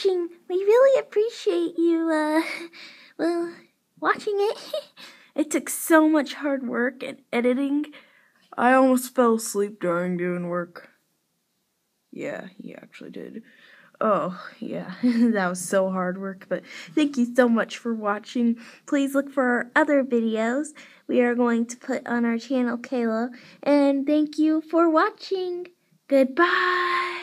watching. We really appreciate you, uh, well, watching it. it took so much hard work and editing. I almost fell asleep during doing work. Yeah, he actually did. Oh, yeah, that was so hard work, but thank you so much for watching. Please look for our other videos we are going to put on our channel, Kayla. And thank you for watching. Goodbye.